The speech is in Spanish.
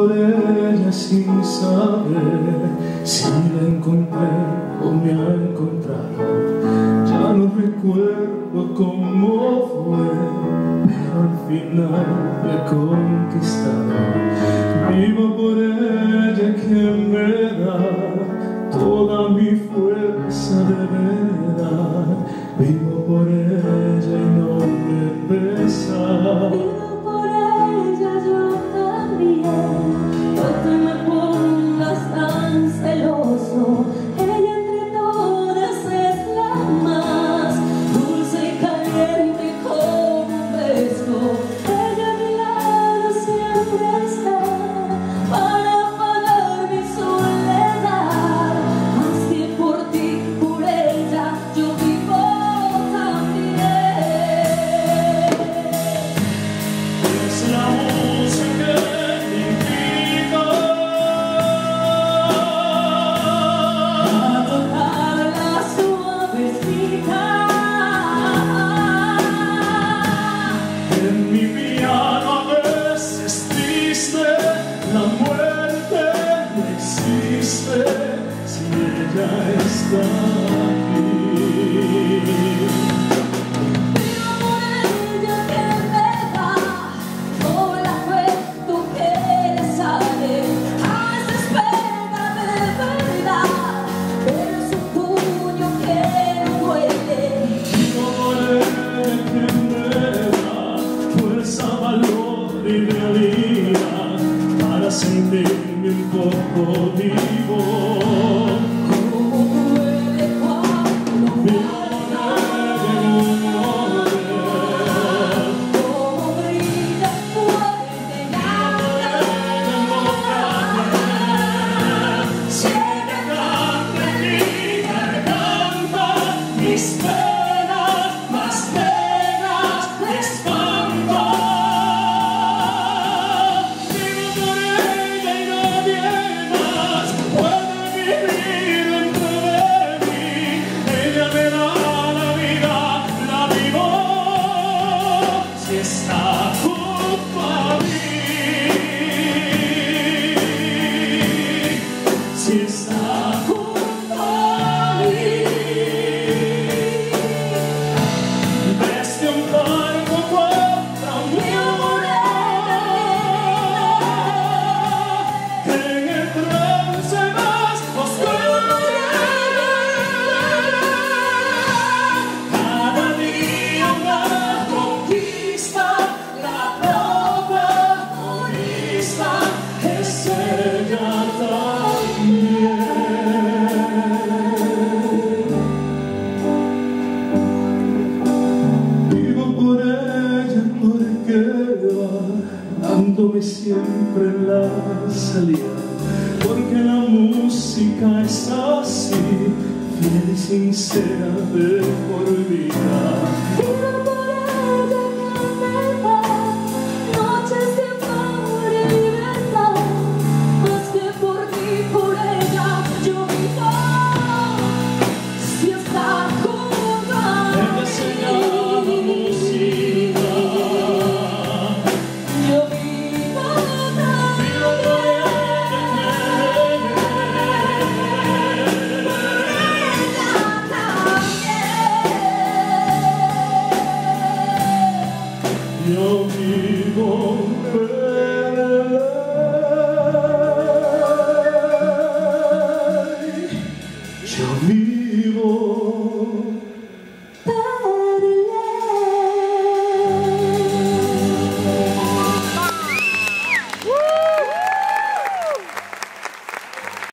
por ella sin saber si la encontré o me ha encontrado. Ya no recuerdo cómo fue, pero al final me ha conquistado. Vivo por ella que me da toda mi fuerza de verdad. Vivo por ella y no me pesa. sve, si njega je. whisper. siempre en la salida, porque la música es así, fiel y sincera de por vida. Vivo